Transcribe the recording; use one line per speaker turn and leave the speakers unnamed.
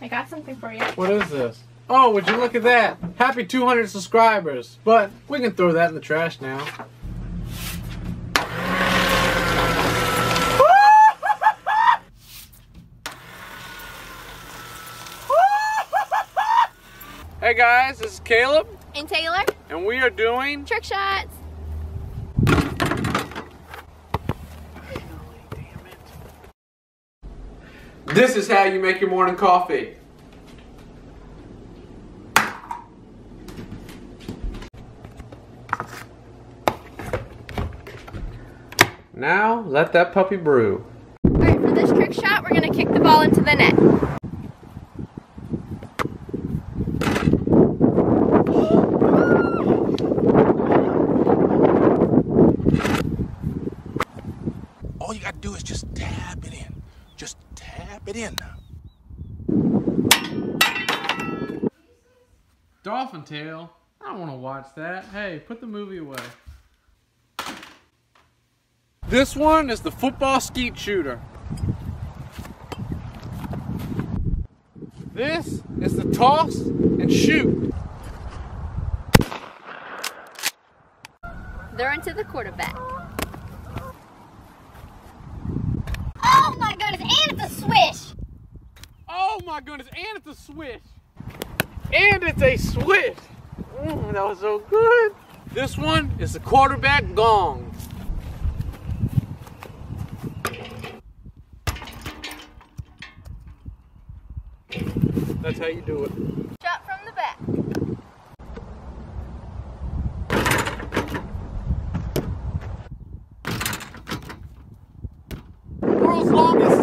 I got something for you.
What is this? Oh, would you look at that? Happy 200 subscribers. But we can throw that in the trash now. Hey guys, this is Caleb,
And Taylor,
and we are doing
trick shots.
This is how you make your morning coffee. Now, let that puppy brew.
Alright, for this trick shot, we're gonna kick the ball into the net.
All you gotta do is just tap it in. Just tap it in.
Dolphin Tale? I don't want to watch that. Hey, put the movie away. This one is the football skeet shooter. This is the toss and shoot.
They're into the quarterback. my goodness, and it's a swish.
And it's a swish. Mm, that was so good. This one is the quarterback gong. That's how you do it. Shot from the back. World's longest